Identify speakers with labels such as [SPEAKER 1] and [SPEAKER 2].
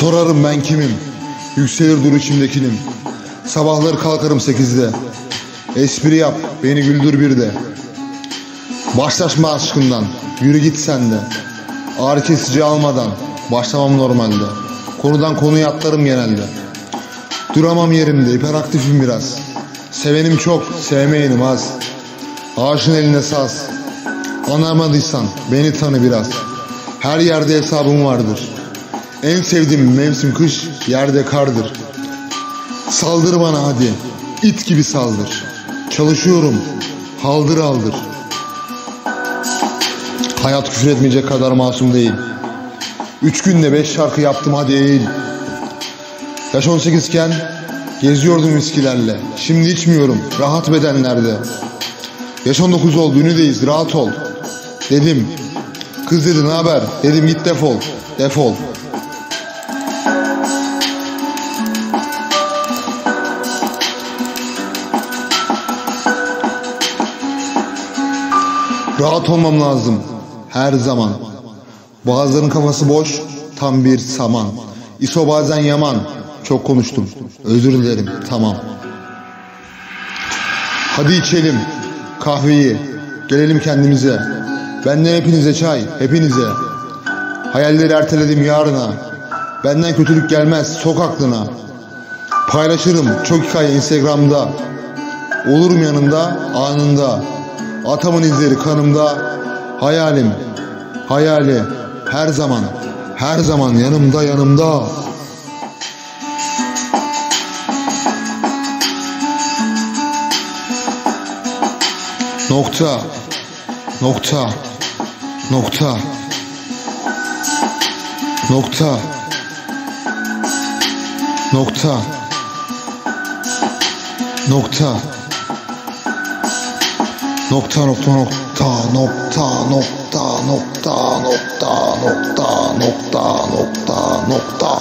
[SPEAKER 1] Sorarım ben kimim? Yükselir dur içimdekinim. Sabahları kalkarım sekizde. Espri yap, beni güldür bir de. Başlaşma aşkından, yürü git sen de. Ağrı kesici almadan, başlamam normalde. Konudan konuya atlarım genelde. Duramam yerimde, hiperaktifim biraz. Sevenim çok, sevmeyenim az. Ağaçın eline saz. Anlamadıysan beni tanı biraz. Her yerde hesabım vardır. En sevdiğim mevsim kış, yerde kardır. Saldır bana hadi, it gibi saldır. Çalışıyorum, haldır aldır. Hayat küfür etmeyecek kadar masum değil. Üç günde beş şarkı yaptım hadi eğil. Yaş 18 iken geziyordum viskilerle. Şimdi içmiyorum, rahat bedenlerde. Yaş 19 oldu, ünlüdeyiz, rahat ol. Dedim, kız dedi ne haber? Dedim git defol, defol. Rahat olmam lazım her zaman. Bazılarının kafası boş, tam bir saman. İso bazen yaman. Çok konuştum. Özür dilerim. Tamam. Hadi içelim kahveyi. Gelelim kendimize. Benden hepinize çay, hepinize. Hayalleri erteledim yarına. Benden kötülük gelmez, sok aklına. Paylaşırım çok hikaye Instagram'da. Olurum yanında, anında. Atamın izleri kanımda. Hayalim, hayali her zaman, her zaman yanımda yanımda. Nokta, nokta, nokta, nokta, nokta, nokta. Nokta nokta nokta nokta nokta nokta nokta nokta nokta nokta nokta